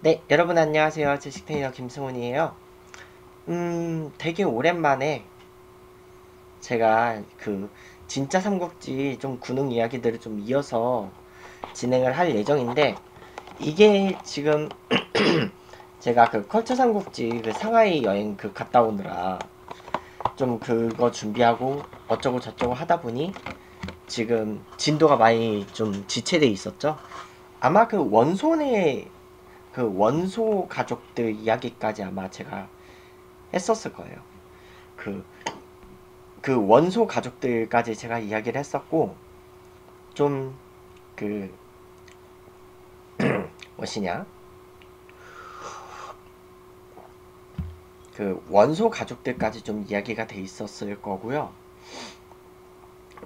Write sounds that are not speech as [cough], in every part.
네, 여러분 안녕하세요. 지식 테이너 김승훈이에요. 음, 되게 오랜만에 제가 그 진짜 삼국지 좀 군웅 이야기들을 좀 이어서 진행을 할 예정인데 이게 지금 [clears throat] 제가 그 컬처 삼국지 그 상하이 여행 그 갔다 오느라 좀 그거 준비하고 어쩌고 저쩌고 하다 보니 지금 진도가 많이 좀 지체돼 있었죠. 아마 그 원손의 그 원소 가족들 이야기까지 아마 제가 했었을 거예요. 그, 그 원소 가족들까지 제가 이야기를 했었고, 좀, 그, [clears throat] 무엇이냐? 그 원소 가족들까지 좀 이야기가 돼 있었을 거고요.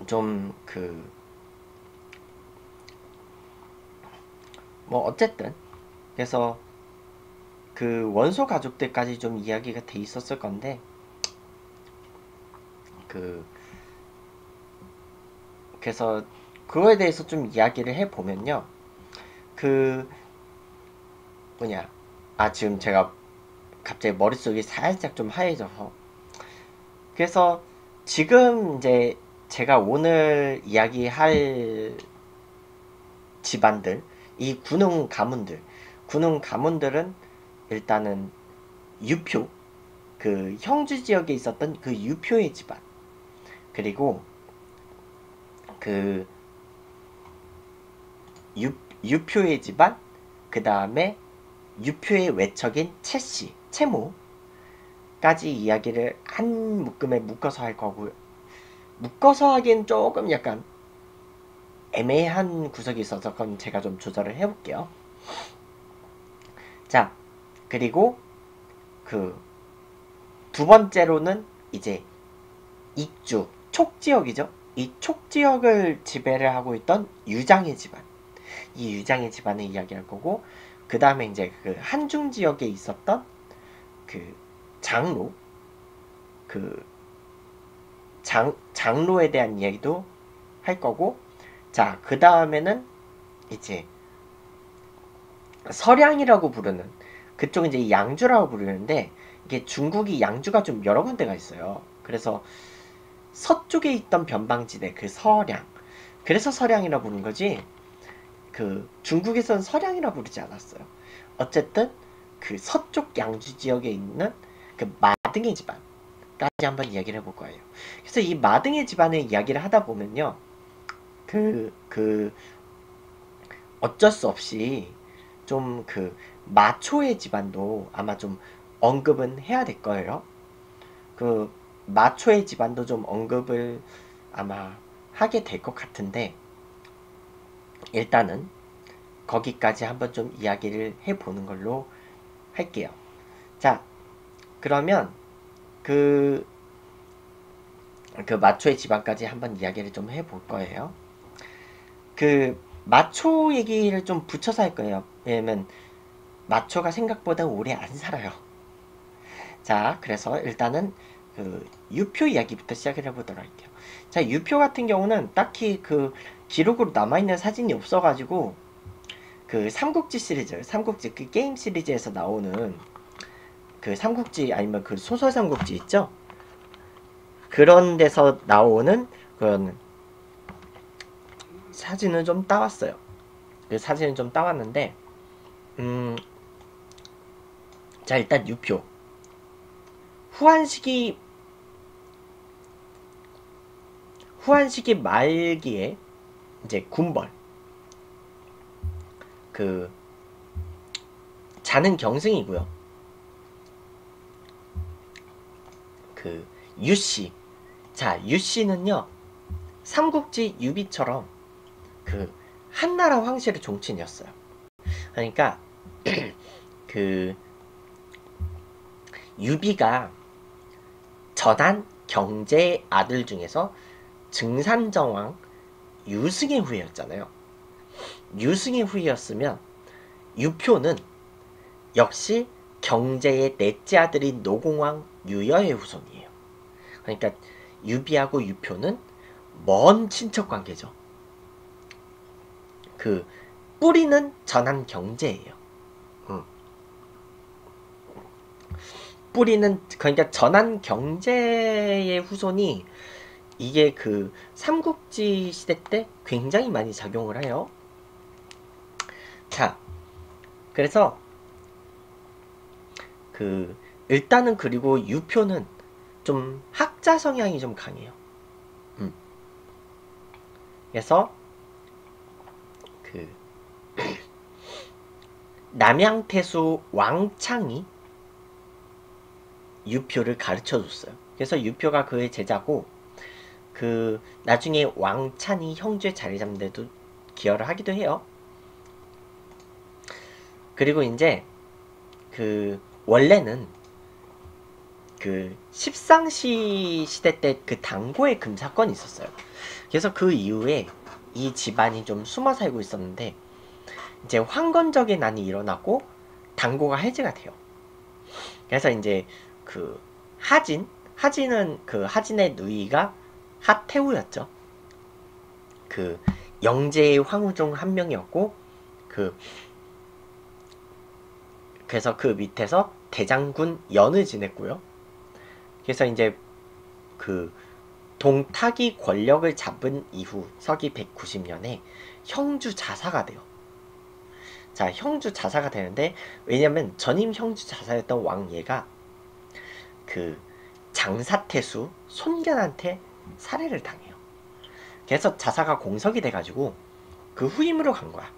좀 그, 뭐 어쨌든 그래서 그 원소 가족들까지 좀 이야기가 돼 있었을 건데 그 그래서 그거에 대해서 좀 이야기를 해 보면요. 그 뭐냐 아 지금 제가 갑자기 머릿속이 살짝 좀 하얘져서. 그래서 지금 이제 제가 오늘 이야기할 집안들 이 군웅 가문들 군웅 가문들은 일단은 유표 그 형주 지역에 있었던 그 유표의 집안. 그리고 그 유, 유표의 집안 그 다음에 유표의 외척인 채씨 채모까지 이야기를 한 묶음에 묶어서 할 거고요 묶어서 하긴 조금 약간 애매한 구석이 있어서 그건 제가 좀 조절을 해볼게요 자, 그리고 그 두 번째로는 이제 익주, 촉지역이죠. 이 촉지역을 지배를 하고 있던 유장의 집안. 이 유장의 집안을 이야기할 거고, 그 다음에 이제 그 한중 지역에 있었던 그 장로, 그 장, 장로에 대한 이야기도 할 거고, 자, 그 다음에는 이제 서량이라고 부르는 그쪽 이제 양주라고 부르는데 이게 중국이 양주가 좀 여러 군데가 있어요. 그래서 서쪽에 있던 변방지대 그 서량 그래서 서량이라 부르는 거지 그 중국에서는 서량이라 부르지 않았어요. 어쨌든 그 서쪽 양주 지역에 있는 그 마등의 집안까지 한번 이야기를 해볼 거예요. 그래서 이 마등의 집안의 이야기를 하다 보면요. 그, 그, 어쩔 수 없이 좀 그 마초의 집안도 아마 좀 언급은 해야 될 거예요. 그 마초의 집안도 좀 언급을 아마 하게 될 것 같은데 일단은 거기까지 한번 좀 이야기를 해보는 걸로 할게요. 자, 그러면 그, 그 마초의 집안까지 한번 이야기를 좀 해볼 거예요. 그 마초 얘기를 좀 붙여서 할 거예요. 왜냐면 마초가 생각보다 오래 안 살아요. 자, 그래서 일단은 그 유표 이야기부터 시작을 해보도록 할게요. 자, 유표 같은 경우는 딱히 그 기록으로 남아있는 사진이 없어가지고 그 삼국지 시리즈, 삼국지 그 게임 시리즈에서 나오는 그 삼국지 아니면 그 소설 삼국지 있죠? 그런 데서 나오는 그런 사진을 좀 따왔어요. 그 사진을 좀 따왔는데, 음, 자, 일단 유표. 후한시기, 후한시기 말기에, 이제 군벌. 그, 자는 경승이고요. 그, 유씨. 자, 유씨는요, 삼국지 유비처럼 그 한나라 황실의 종친이었어요. 그러니까 [clears throat] 그 유비가 전한 경제의 아들 중에서 증산정왕 유승의 후예였잖아요. 유승의 후예였으면 유표는 역시 경제의 넷째 아들인 노공왕 유여의 후손이에요. 그러니까 유비하고 유표는 먼 친척 관계죠. 그 뿌리는 전한 경제예요. 음. 뿌리는 그러니까 전한 경제의 후손이 이게 그 삼국지 시대 때 굉장히 많이 작용을 해요. 자, 그래서 그 일단은 그리고 유표는 좀 학자 성향이 좀 강해요. 음. 그래서 그 남양태수 왕창이 유표를 가르쳐 줬어요. 그래서 유표가 그의 제자고 그 나중에 왕찬이 형제 자리 잡는 데도 기여를 하기도 해요. 그리고 이제 그 원래는 그 십상시 시대 때 그 당고의 금 사건이 있었어요. 그래서 그 이후에 이 집안이 좀 숨어 살고 있었는데 이제 황건적인 난이 일어나고 당고가 해제가 돼요. 그래서 이제 그 하진 하진은 그 하진의 누이가 하태우였죠. 그 영재의 황후 중 한 명이었고 그 그래서 그 밑에서 대장군 연을 지냈고요. 그래서 이제 그 동탁이 권력을 잡은 이후 서기 190년에 형주 자사가 돼요. 자, 형주 자사가 되는데 왜냐면 전임 형주 자사였던 왕예가 그 장사태수 손견한테 살해를 당해요. 그래서 자사가 공석이 돼가지고 그 후임으로 간 거야.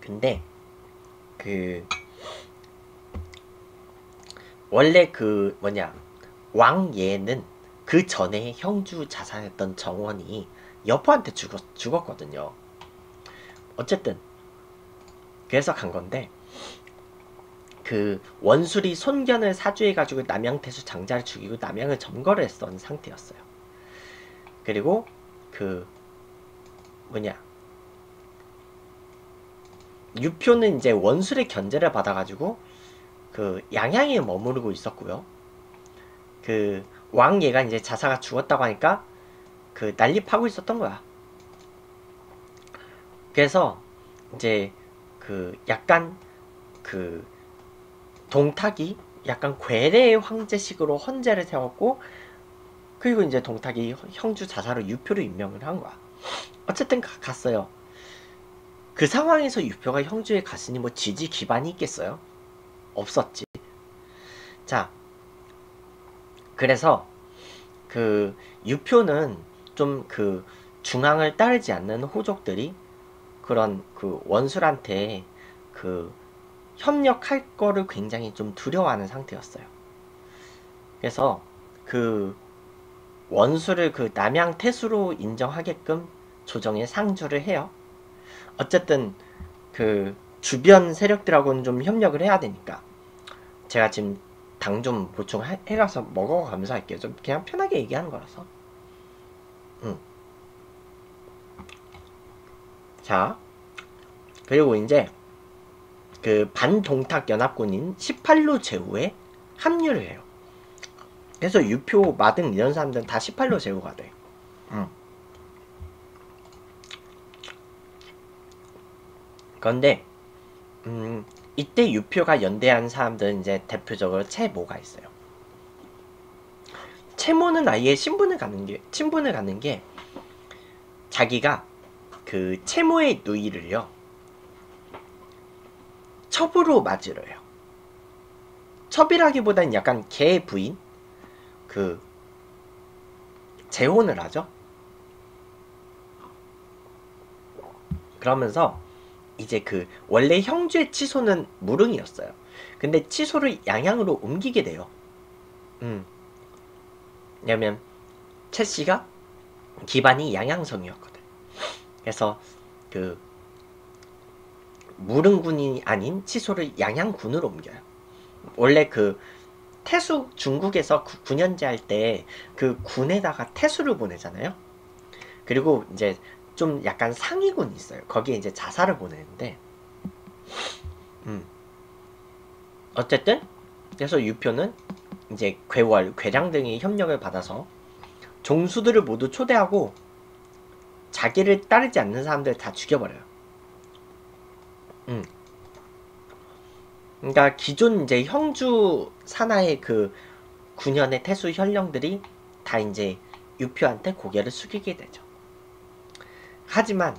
근데 그 원래 그 뭐냐 왕예는 그 전에 형주 자산했던 정원이 여포한테 죽었, 죽었거든요. 어쨌든 그래서 간 건데 그 원술이 손견을 사주해가지고 남양태수 장자를 죽이고 남양을 점거를 했던 상태였어요. 그리고 그 뭐냐 유표는 이제 원술의 견제를 받아가지고 그 양양에 머무르고 있었고요. 그 왕예가 이제 자사가 죽었다고 하니까 그 난립하고 있었던 거야. 그래서 이제 그 약간 그 동탁이 약간 괴뢰의 황제식으로 헌재를 세웠고 그리고 이제 동탁이 형주 자사로 유표를 임명을 한 거야. 어쨌든 가, 갔어요. 그 상황에서 유표가 형주에 갔으니 뭐 지지 기반이 있겠어요? 없었지. 자, 그래서 그 유표는 좀 그 중앙을 따르지 않는 호족들이 그런 그 원술한테 그 협력할 거를 굉장히 좀 두려워하는 상태였어요. 그래서 그 원수를 그 남양 태수로 인정하게끔 조정에 상주를 해요. 어쨌든 그 주변 세력들하고는 좀 협력을 해야 되니까 제가 지금 당 좀 보충해가서 먹어가면서 할게요. 좀 그냥 편하게 얘기하는 거라서. 응. 자, 그리고 이제 그 반동탁 연합군인 18로 제후에 합류를 해요. 그래서 유표, 마등 이런 사람들은 다 18로 제후가 돼. 응. 그런데 음, 이때 유표가 연대한 사람들은 이제 대표적으로 채모가 있어요. 채모는 아예 신분을 갖는 게 친분을 갖는 게 자기가 그 채모의 누이를요 첩으로 맞으려 요 첩이라기보다는 약간 개 부인 그 재혼을 하죠. 그러면서 이제 그 원래 형주의 치소는 무릉이었어요. 근데 치소를 양양으로 옮기게 돼요. 음. 왜냐면 채 씨가 기반이 양양성이었거든. 그래서 그 무릉군이 아닌 치소를 양양군으로 옮겨요. 원래 그 태수 중국에서 9년제 할 때 그 군에다가 태수를 보내잖아요. 그리고 이제 좀 약간 상위군이 있어요. 거기에 이제 자사를 보내는데, 음. 어쨌든, 그래서 유표는 이제 괴월, 괴량 등의 협력을 받아서 종수들을 모두 초대하고 자기를 따르지 않는 사람들 다 죽여버려요. 음. 그러니까 기존 이제 형주 산하의 그 9년의 태수 현령들이 다 이제 유표한테 고개를 숙이게 되죠. 하지만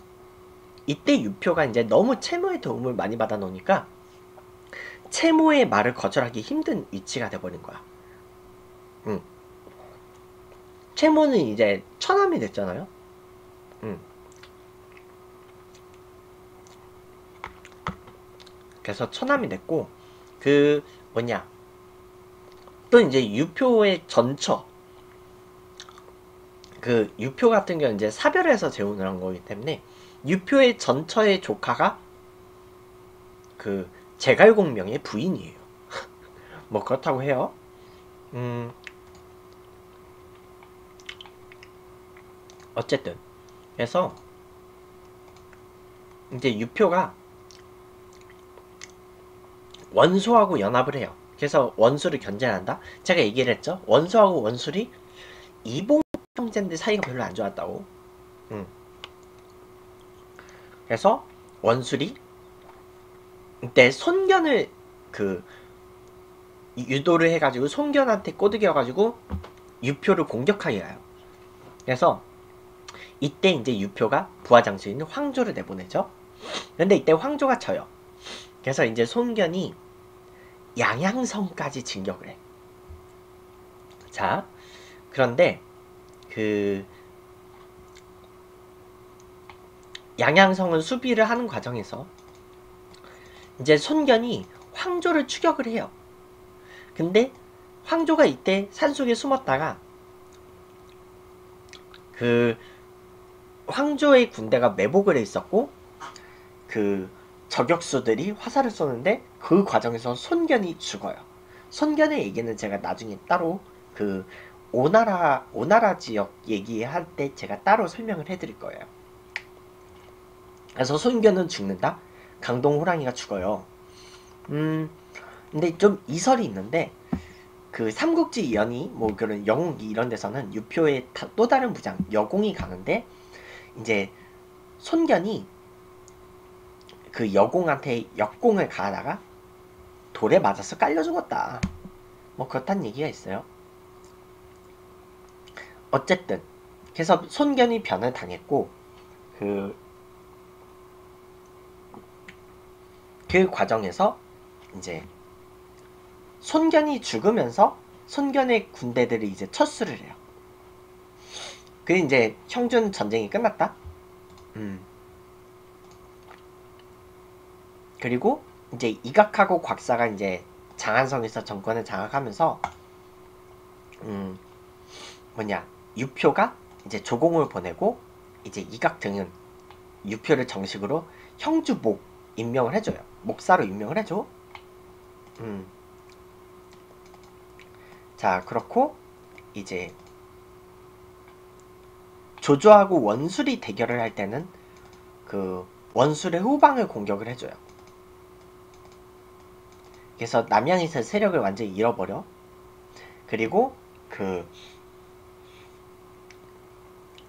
이때 유표가 이제 너무 채모의 도움을 많이 받아 놓으니까 채모의 말을 거절하기 힘든 위치가 돼버린 거야. 응. 채모는 이제 처남이 됐잖아요. 응. 그래서 처남이 됐고 그 뭐냐 또 이제 유표의 전처 그 유표 같은 경우는 이제 사별해서 재혼을 한 거기 때문에 유표의 전처의 조카가 그 제갈공명의 부인이에요. [laughs] 뭐 그렇다고 해요. 음 어쨌든 그래서 이제 유표가 원소하고 연합을 해요. 그래서 원수를 견제한다. 제가 얘기를 했죠. 원소하고 원술이 이봉 형제인데 사이가 별로 안 좋았다고. 음. 그래서 원술이 이때 손견을 그 유도를 해가지고 손견한테 꼬드겨가지고 유표를 공격하게 해요. 그래서 이때 이제 유표가 부하장수 있는 황조를 내보내죠. 근데 이때 황조가 져요. 그래서 이제 손견이 양양성까지 진격을 해. 자, 그런데 그 양양성은 수비를 하는 과정에서 이제 손견이 황조를 추격을 해요. 근데 황조가 이때 산속에 숨었다가 그 황조의 군대가 매복을 해 있었고 그 저격수들이 화살을 쏘는데 그 과정에서 손견이 죽어요. 손견의 얘기는 제가 나중에 따로 그 오나라 오나라 지역 얘기할 때 제가 따로 설명을 해드릴 거예요. 그래서 손견은 죽는다. 강동 호랑이가 죽어요. 음 근데 좀 이설이 있는데 그 삼국지 연이 뭐 그런 영웅기 이런 데서는 유표의 또 다른 부장 여공이 가는데 이제 손견이 그 여공한테 역공을 가하다가 돌에 맞아서 깔려 죽었다. 뭐 그렇단 얘기가 있어요. 어쨌든 그래서 손견이 변을 당했고 그, 그 과정에서 이제 손견이 죽으면서 손견의 군대들이 이제 철수를 해요. 그 이제 형준 전쟁이 끝났다. 음. 그리고 이제 이각하고 곽사가 이제 장안성에서 정권을 장악하면서 음 뭐냐 유표가 이제 조공을 보내고 이제 이각 등은 유표를 정식으로 형주목 임명을 해줘요. 목사로 임명을 해줘. 음. 자 그렇고 이제 조조하고 원술이 대결을 할 때는 그 원술의 후방을 공격을 해줘요. 그래서 남양에서 세력을 완전히 잃어버려. 그리고 그,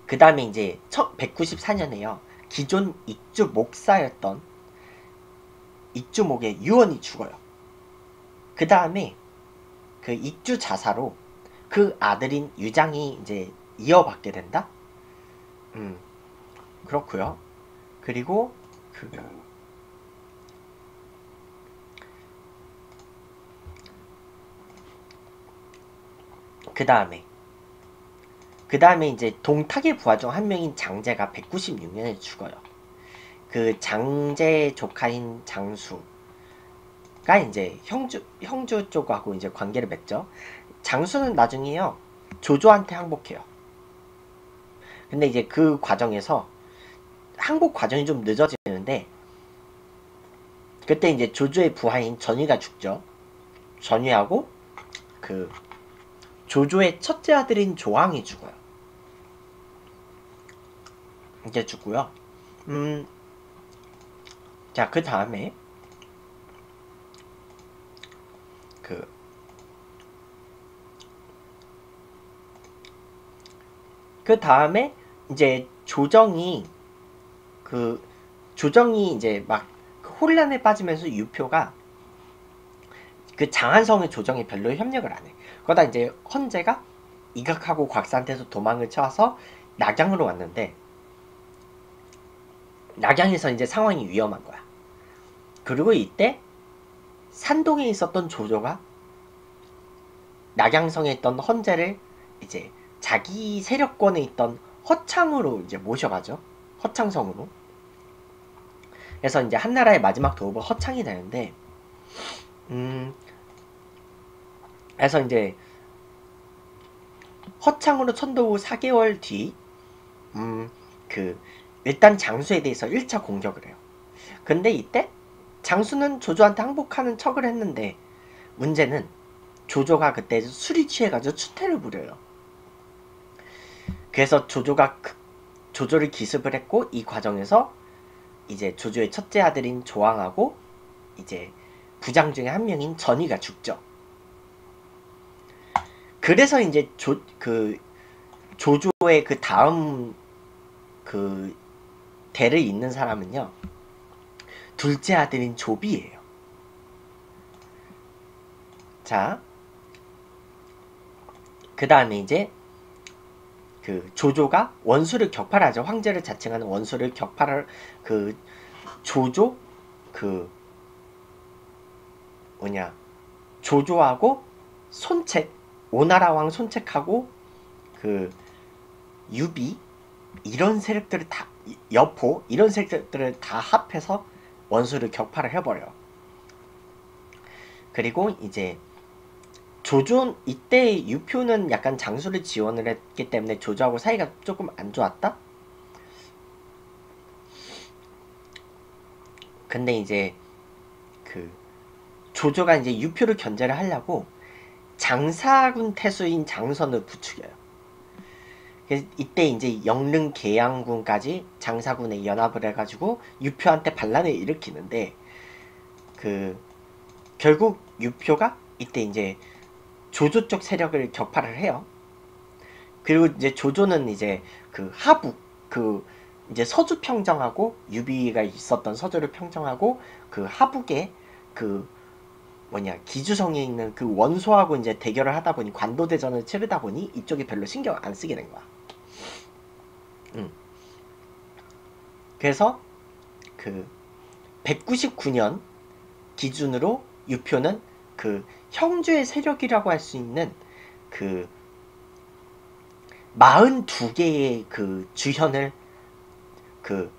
그 다음에 이제 194년에요. 기존 익주 목사였던 익주목의 유언이 죽어요. 그 다음에 그 익주 자사로 그 아들인 유장이 이제 이어받게 된다? 음, 그렇고요 그리고 그, 그 다음에 그 다음에 이제 동탁의 부하 중 한 명인 장제가 196년에 죽어요. 그 장제 조카인 장수가 이제 형주 형주 쪽하고 이제 관계를 맺죠. 장수는 나중에요 조조한테 항복해요. 근데 이제 그 과정에서 항복 과정이 좀 늦어지는데 그때 이제 조조의 부하인 전위가 죽죠. 전위하고 그 조조의 첫째 아들인 조왕이 죽어요. 이제 죽고요. 음, 자, 그 다음에 그, 그 다음에 이제 조정이 그 조정이 이제 막 혼란에 빠지면서 유표가 그 장한성의 조정에 별로 협력을 안 해. 그러다 이제 헌재가 이각하고 곽사한테서 도망을 쳐서 낙양으로 왔는데 낙양에서 이제 상황이 위험한 거야. 그리고 이때 산동에 있었던 조조가 낙양성에 있던 헌재를 이제 자기 세력권에 있던 허창으로 이제 모셔가죠. 허창성으로. 그래서 이제 한나라의 마지막 도읍은 허창이 되는데, 음, 그래서 이제 허창으로 천도 후 4개월 뒤, 음, 그, 일단 장수에 대해서 1차 공격을 해요. 근데 이때 장수는 조조한테 항복하는 척을 했는데, 문제는 조조가 그때 술이 취해가지고 추태를 부려요. 그래서 조조가 조조를 기습을 했고 이 과정에서 이제 조조의 첫째 아들인 조왕하고 이제 부장 중에 한 명인 전이가 죽죠. 그래서 이제 조 그 조조의 그 다음 그 대를 잇는 사람은요 둘째 아들인 조비예요. 자, 그 다음에 이제 그 조조가 원수를 격파하죠. 황제를 자칭하는 원수를 격파할 그 조조 그 뭐냐 조조하고 손책 오나라 왕 손책하고 그 유비 이런 세력들을 다 여포 이런 세력들을 다 합해서 원수를 격파를 해버려. 그리고 이제 조준 이때 유표는 약간 장수를 지원을 했기 때문에 조조하고 사이가 조금 안 좋았다. 근데 이제 그 조조가 이제 유표를 견제를 하려고 장사군 태수인 장선을 부추겨요. 이때 이제 영릉 계양군까지 장사군에 연합을 해가지고 유표한테 반란을 일으키는데 그 결국 유표가 이때 이제 조조 쪽 세력을 격파를 해요. 그리고 이제 조조는 이제 그 하북 그 이제 서주 평정하고 유비가 있었던 서주를 평정하고 그 하북에 그 뭐냐 기주성에 있는 그 원소하고 이제 대결을 하다 보니 관도대전을 치르다 보니 이쪽에 별로 신경 안 쓰게 된 거야. 음. 그래서 그 199년 기준으로 유표는 그 형주의 세력이라고 할 수 있는 그 42개의 그 주현을 그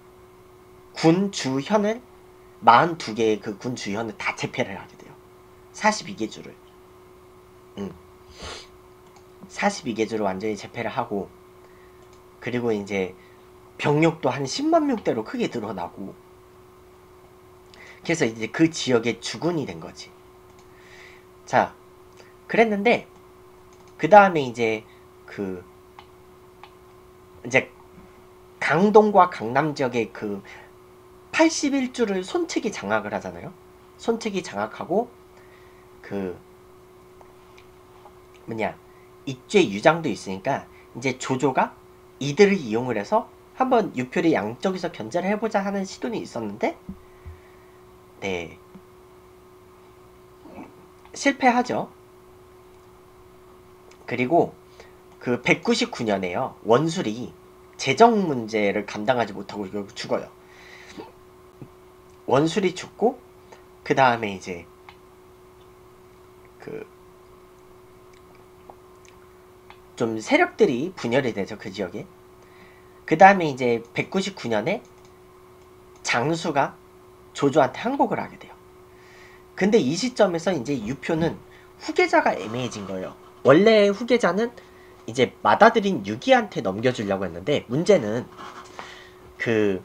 군 주현을 42개의 그 군 주현을 다 재패를 하게 돼요. 42개 주를. 응. 42개 주를 완전히 재패를 하고 그리고 이제 병력도 한 10만 명대로 크게 드러나고 그래서 이제 그 지역의 주군이 된 거지. 자, 그랬는데 그 다음에 이제 그 이제 강동과 강남 지역의 그 81주를 손책이 장악을 하잖아요. 손책이 장악하고 그 뭐냐 입죄 유장도 있으니까 이제 조조가 이들을 이용을 해서 한번 유표를 양쪽에서 견제를 해보자 하는 시도는 있었는데 네 실패하죠. 그리고 그 199년에요. 원술이 재정 문제를 감당하지 못하고 결국 죽어요. 원술이 죽고 그 다음에 이제 그 좀 세력들이 분열이 되죠 그 지역에. 그 다음에 이제 199년에 장수가 조조한테 항복을 하게 돼요. 근데 이 시점에서 이제 유표는 후계자가 애매해진 거예요. 원래 후계자는 이제 맏아들인 유기한테 넘겨주려고 했는데 문제는 그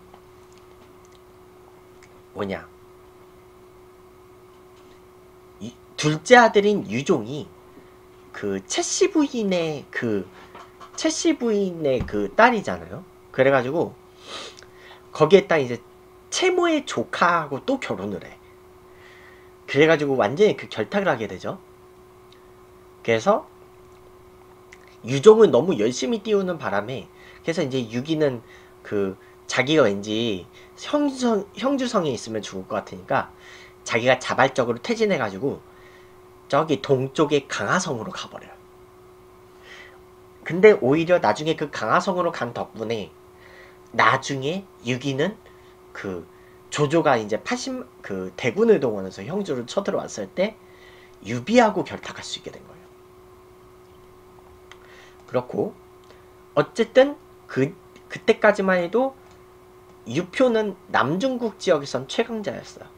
뭐냐 이, 둘째 아들인 유종이 그 채씨 부인의 그 채씨 부인의 그 딸이잖아요. 그래가지고 거기에 딱 이제 채모의 조카하고 또 결혼을 해. 그래가지고 완전히 그 결탁을 하게 되죠. 그래서 유종은 너무 열심히 띄우는 바람에 그래서 이제 유기는 그 자기가 왠지 형주성, 형주성에 있으면 죽을 것 같으니까 자기가 자발적으로 퇴진해가지고 저기 동쪽의 강하성으로 가버려요. 근데 오히려 나중에 그 강하성으로 간 덕분에 나중에 유기는 그 조조가 이제 80, 그 대군을 동원해서 형주를 쳐들어왔을 때 유비하고 결탁할 수 있게 된 거예요. 그렇고 어쨌든 그 그때까지만 해도 유표는 남중국 지역에선 최강자였어요.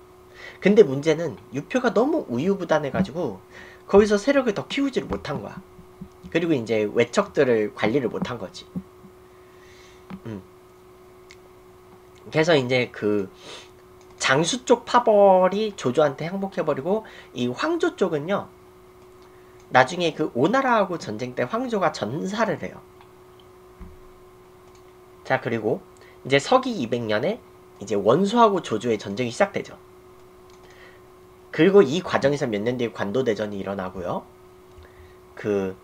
근데 문제는 유표가 너무 우유부단해가지고 거기서 세력을 더 키우지를 못한 거야. 그리고 이제 외척들을 관리를 못한 거지. 음. 그래서 이제 그 장수 쪽 파벌이 조조한테 항복해버리고 이 황조 쪽은요. 나중에 그 오나라하고 전쟁 때 황조가 전사를 해요. 자 그리고 이제 서기 200년에 이제 원소하고 조조의 전쟁이 시작되죠. 그리고 이 과정에서 몇 년 뒤에 관도대전이 일어나고요. 그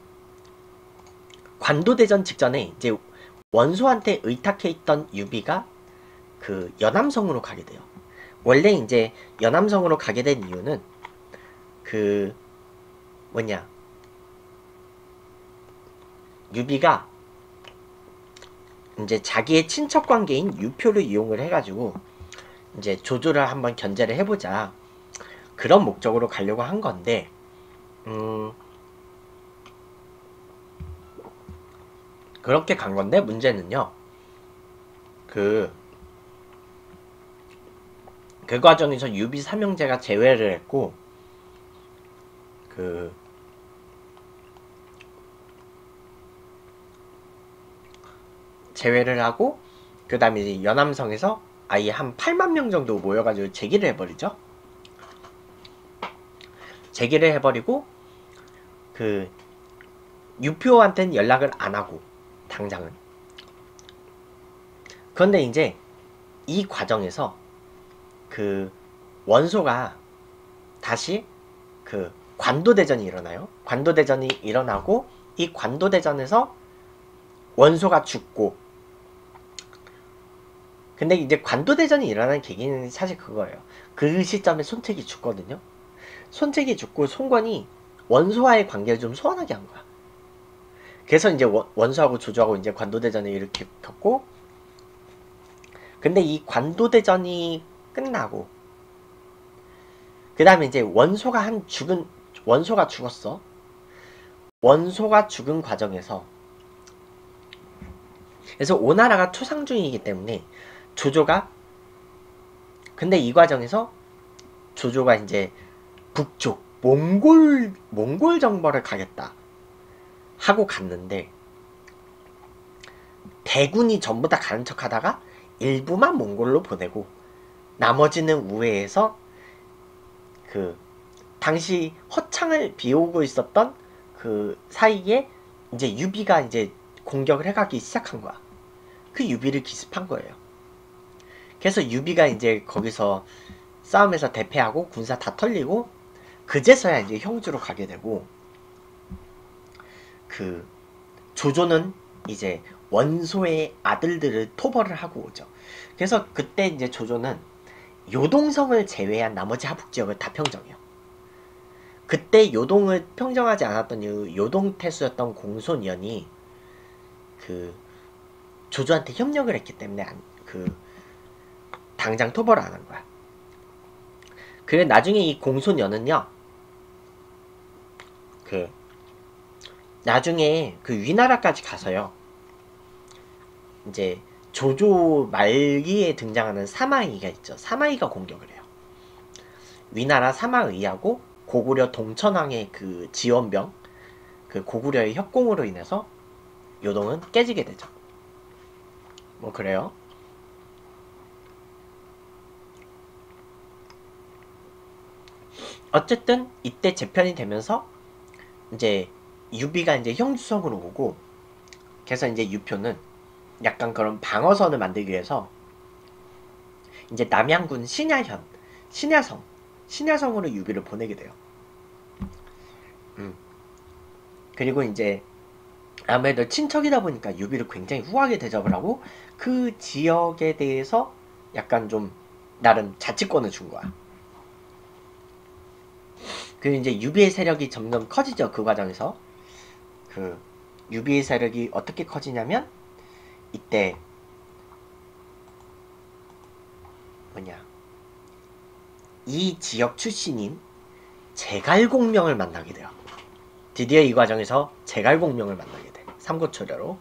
관도대전 직전에 이제 원소한테 의탁해 있던 유비가 그 연암성으로 가게 돼요. 원래 이제 연암성으로 가게 된 이유는 그 뭐냐 유비가 이제 자기의 친척 관계인 유표를 이용을 해가지고 이제 조조를 한번 견제를 해보자 그런 목적으로 가려고 한 건데 음 그렇게 간 건데 문제는요 그 그 과정에서 유비 삼형제가 제외를 했고 그 제외를 하고 그 다음에 연암성에서 아예 한 8만 명 정도 모여가지고 재기를 해버리죠. 재기를 해버리고 그 유표한테는 연락을 안 하고 당장은 그런데 이제 이 과정에서 그 원소가 다시 그 관도대전이 일어나요. 관도대전이 일어나고 이 관도대전에서 원소가 죽고 근데 이제 관도대전이 일어나는 계기는 사실 그거예요. 그 시점에 손책이 죽거든요. 손책이 죽고 송권이 원소와의 관계를 좀 소원하게 한 거야. 그래서 이제 원소하고 조조하고 이제 관도대전을 이렇게 겪고 근데 이 관도대전이 끝나고 그 다음에 이제 원소가 한 죽은 원소가 죽었어 원소가 죽은 과정에서 그래서 오나라가 투상 중이기 때문에 조조가 근데 이 과정에서 조조가 이제 북쪽 몽골 몽골 정벌을 가겠다 하고 갔는데 대군이 전부 다 가는 척하다가 일부만 몽골로 보내고 나머지는 우회해서 그 당시 허창을 비우고 있었던 그 사이에 이제 유비가 이제 공격을 해가기 시작한 거야. 그 유비를 기습한 거예요. 그래서 유비가 이제 거기서 싸움에서 대패하고 군사 다 털리고 그제서야 이제 형주로 가게 되고 그 조조는 이제 원소의 아들들을 토벌을 하고 오죠. 그래서 그때 이제 조조는 요동성을 제외한 나머지 하북 지역을 다 평정해요. 그때 요동을 평정하지 않았던 이유 요동 태수였던 공손연이 그 조조한테 협력을 했기 때문에 안, 그 당장 토벌을 안 한 거야. 그래 나중에 이 공손연은요. 그 나중에 그 위나라까지 가서요. 이제 조조 말기에 등장하는 사마이가 있죠. 사마이가 공격을 해요. 위나라 사마의하고 고구려 동천왕의 그 지원병, 그 고구려의 협공으로 인해서 요동은 깨지게 되죠. 뭐 그래요. 어쨌든 이때 재편이 되면서 이제 유비가 이제 형주성으로 오고 그래서 이제 유표는 약간 그런 방어선을 만들기 위해서 이제 남양군 신야현, 신야성, 신야성으로 유비를 보내게 돼요. 음. 그리고 이제 아무래도 친척이다 보니까 유비를 굉장히 후하게 대접을 하고 그 지역에 대해서 약간 좀 나름 자치권을 준 거야. 그 이제 유비의 세력이 점점 커지죠. 그 과정에서 그 유비의 세력이 어떻게 커지냐면 이때 뭐냐 이 지역 출신인 제갈공명을 만나게 돼요. 드디어 이 과정에서 제갈공명을 만나게 돼. 삼고초려로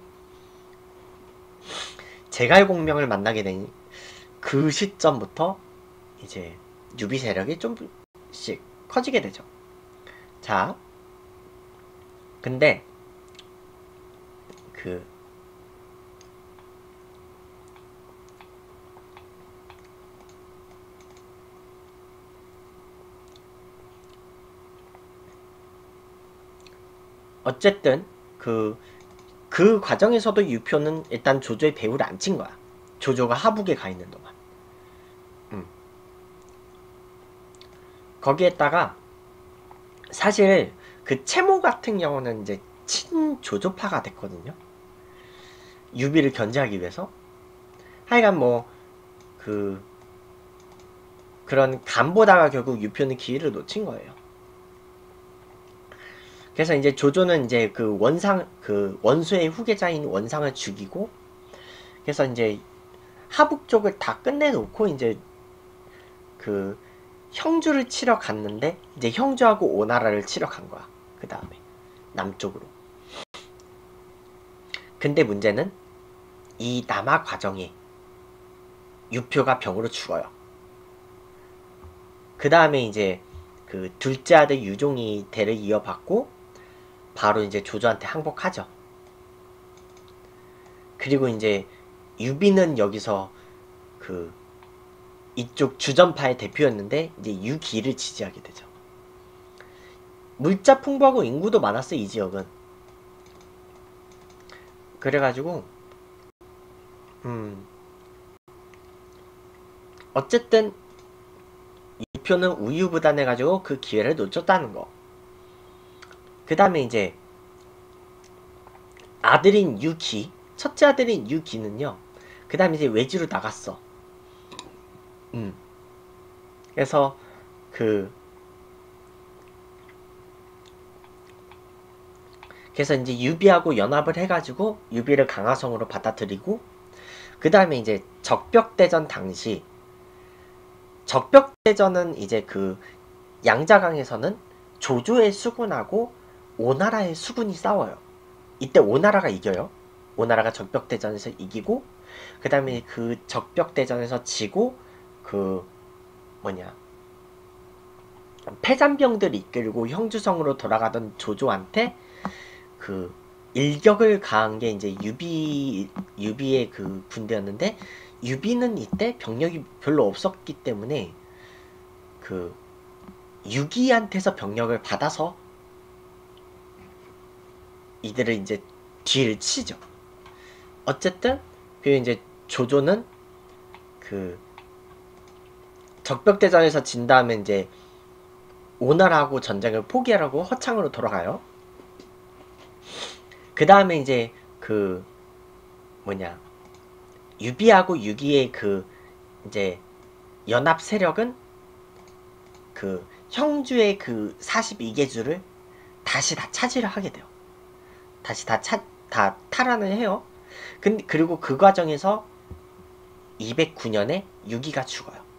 제갈공명을 만나게 된 그 시점부터 이제 유비 세력이 좀씩 커지게 되죠. 자, 근데 그 어쨌든 그, 그 과정에서도 유표는 일단 조조의 배후를 안 친 거야. 조조가 하북에 가 있는 동안. 음. 거기에다가 사실 그 채모 같은 경우는 이제 친조조파가 됐거든요. 유비를 견제하기 위해서. 하여간 뭐, 그, 그런 간보다가 결국 유표는 기회를 놓친 거예요. 그래서 이제 조조는 이제 그 원상, 그 원수의 후계자인 원상을 죽이고, 그래서 이제 하북 쪽을 다 끝내놓고 이제 그 형주를 치러 갔는데 이제 형주하고 오나라를 치러 간 거야. 그 다음에 남쪽으로. 근데 문제는 이 남하 과정에 유표가 병으로 죽어요. 그 다음에 이제 그 둘째 아들 유종이 대를 이어받고 바로 이제 조조한테 항복하죠. 그리고 이제 유비는 여기서 그 이쪽 주전파의 대표였는데 이제 유기를 지지하게 되죠. 물자 풍부하고 인구도 많았어요 이 지역은. 그래가지고 음 어쨌든 유표는 우유부단해가지고 그 기회를 놓쳤다는 거. 그 다음에 이제 아들인 유기 첫째 아들인 유기는요. 그 다음에 이제 외지로 나갔어. 음. 그래서 그 그래서 이제 유비하고 연합을 해가지고 유비를 강화성으로 받아들이고 그 다음에 이제 적벽대전 당시 적벽대전은 이제 그 양자강에서는 조조의 수군하고 오나라의 수군이 싸워요. 이때 오나라가 이겨요. 오나라가 적벽대전에서 이기고 그 다음에 그 적벽대전에서 지고 그 뭐냐 패잔병들 이끌고 형주성으로 돌아가던 조조한테 그 일격을 가한 게 이제 유비 유비의 그 군대였는데 유비는 이때 병력이 별로 없었기 때문에 그 유기한테서 병력을 받아서 이들을 이제 뒤를 치죠. 어쨌든 그 이제 조조는 그 적벽대전에서 진 다음에 이제 오나라하고 전쟁을 포기하라고 허창으로 돌아가요. 그 다음에 이제 그 뭐냐 유비하고 유기의 그 이제 연합 세력은 그 형주의 그 42개 주를 다시 다 차지를 하게 돼요. 다시 다 차, 다 탈환을 해요. 근데 그리고 그 과정에서 209년에 유기가 죽어요.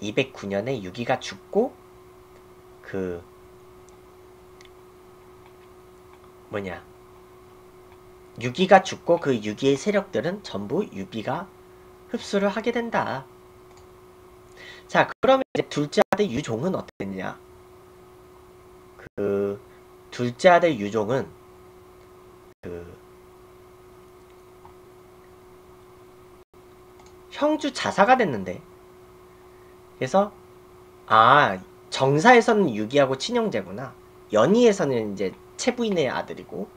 209년에 유기가 죽고 그 뭐냐 유기가 죽고 그 유기의 세력들은 전부 유비가 흡수를 하게 된다. 자 그러면 이제 둘째 아들 유종은 어땠냐? 그 둘째 아들 유종은 그 형주 자사가 됐는데 그래서 아 정사에서는 유기하고 친형제구나 연희에서는 이제 채부인의 아들이고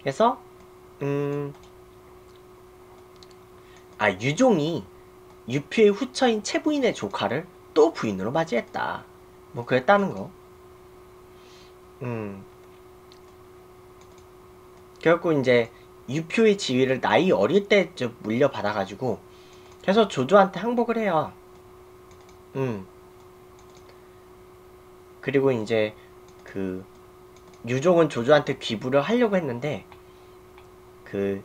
그래서 음, 아 유종이 유표의 후처인 채부인의 조카를 또 부인으로 맞이했다. 뭐 그랬다는 거. 음. 결국 이제 유표의 지위를 나이 어릴 때쯤 물려받아가지고 그래서 조조한테 항복을 해요. 음. 그리고 이제 그 유종은 조조한테 귀부를 하려고 했는데 그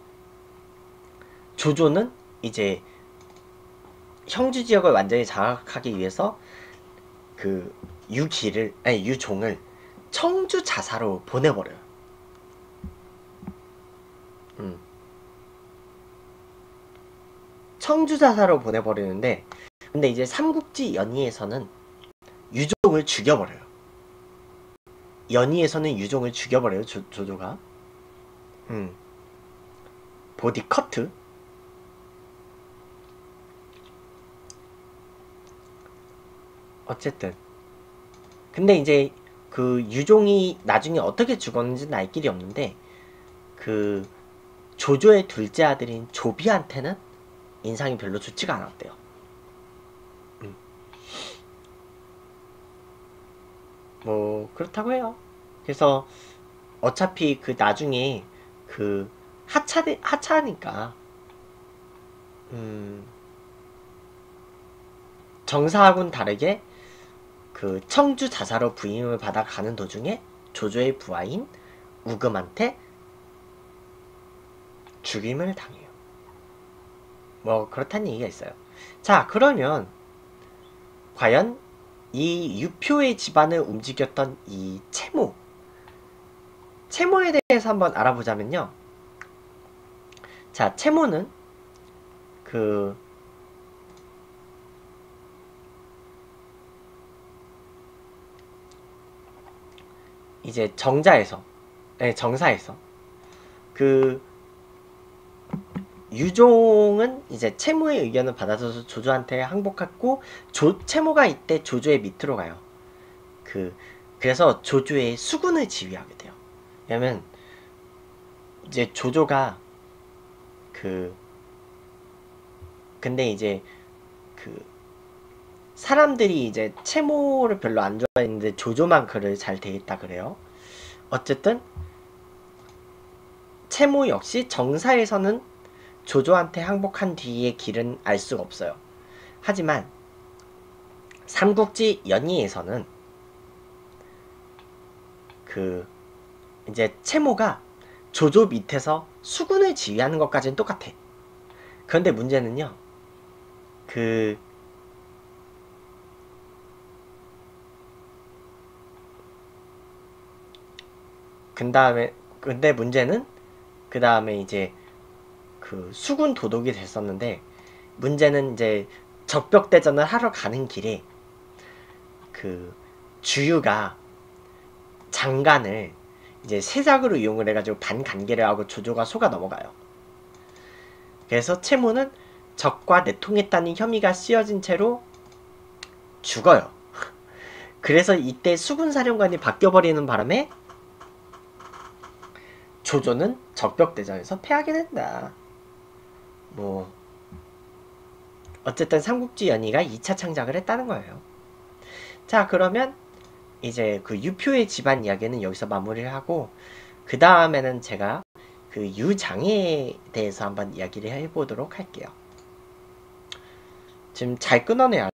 조조는 이제 형주 지역을 완전히 장악하기 위해서 그 유기를 아니 유종을 청주 자사로 보내버려요. 음. 청주 자사로 보내버리는데 근데 이제 삼국지 연의에서는 유종을 죽여버려요. 연의에서는 유종을 죽여버려요. 조, 조조가. 음. 보디 커트. 어쨌든. 근데 이제 그 유종이 나중에 어떻게 죽었는지는 알 길이 없는데 그 조조의 둘째 아들인 조비한테는 인상이 별로 좋지가 않았대요. 뭐 그렇다고 해요. 그래서 어차피 그 나중에 그 하차 하차니까 음 정사하고는 다르게 그 청주 자사로 부임을 받아 가는 도중에 조조의 부하인 우금한테 죽임을 당해요. 뭐 그렇다는 얘기가 있어요. 자 그러면 과연 이 유표의 집안을 움직였던 이 채모 채모에 대해서 한번 알아보자면요. 자 채모는 그 이제 정자에서 네, 정사에서 그 유종은 이제 채무의 의견을 받아서 조조한테 항복했고 조 채무가 이때 조조의 밑으로 가요. 그 그래서 조조의 수군을 지휘하게 돼요. 왜냐면 이제 조조가 그 근데 이제 그 사람들이 이제 채모를 별로 안 좋아했는데 조조만 그를 잘 대했다 그래요. 어쨌든 채모 역시 정사에서는 조조한테 항복한 뒤의 길은 알 수가 없어요. 하지만 삼국지 연의에서는 그 이제 채모가 조조 밑에서 수군을 지휘하는 것까지는 똑같아. 그런데 문제는요. 그 그다음에 근데 문제는 그 다음에 이제 그 수군 도독이 됐었는데 문제는 이제 적벽대전을 하러 가는 길에 그 주유가 장관을 이제 세작으로 이용을 해가지고 반간계를 하고 조조가 속아 넘어가요. 그래서 채무는 적과 내통했다는 혐의가 씌어진 채로 죽어요. [laughs] 그래서 이때 수군사령관이 바뀌어버리는 바람에 조조는 적벽대전에서 패하게 된다. 뭐 어쨌든 삼국지 연희가 2차 창작을 했다는 거예요. 자 그러면 이제 그 유표의 집안 이야기는 여기서 마무리를 하고 그 다음에는 제가 그 유장애에 대해서 한번 이야기를 해보도록 할게요. 지금 잘 끊어내야